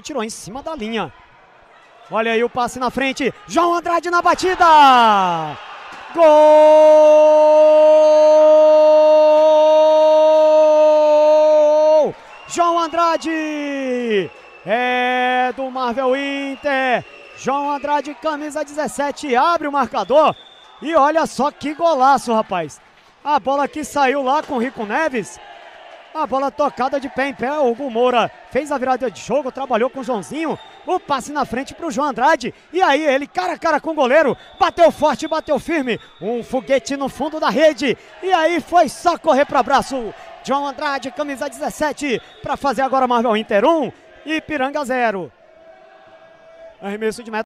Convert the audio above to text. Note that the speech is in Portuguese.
Tirou em cima da linha. Olha aí o passe na frente. João Andrade na batida. Gol! João Andrade! É do Marvel Inter. João Andrade, camisa 17, abre o marcador. E olha só que golaço, rapaz. A bola que saiu lá com o Rico Neves. A bola tocada de pé em pé. O Hugo Moura fez a virada de jogo, trabalhou com o Joãozinho. O passe na frente para o João Andrade. E aí ele, cara a cara com o goleiro, bateu forte, bateu firme. Um foguete no fundo da rede. E aí foi só correr para abraço. João Andrade, camisa 17, para fazer agora Marvel Inter 1 e Piranga 0. Arremesso de meta.